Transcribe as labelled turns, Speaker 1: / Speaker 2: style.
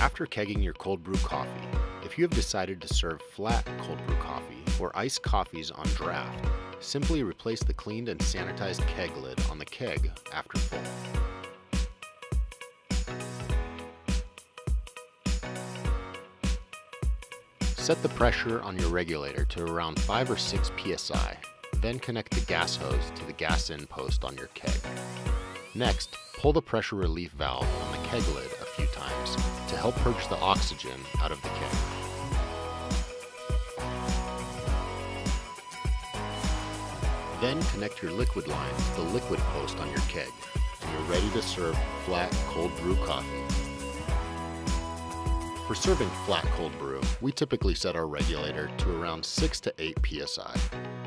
Speaker 1: After kegging your cold brew coffee, if you have decided to serve flat cold brew coffee or iced coffees on draft, simply replace the cleaned and sanitized keg lid on the keg after full. Set the pressure on your regulator to around 5 or 6 psi, then connect the gas hose to the gas in post on your keg. Next, pull the pressure relief valve on the keg lid few times to help purge the oxygen out of the keg. Then connect your liquid line to the liquid post on your keg, and you're ready to serve flat cold brew coffee. For serving flat cold brew, we typically set our regulator to around 6 to 8 psi.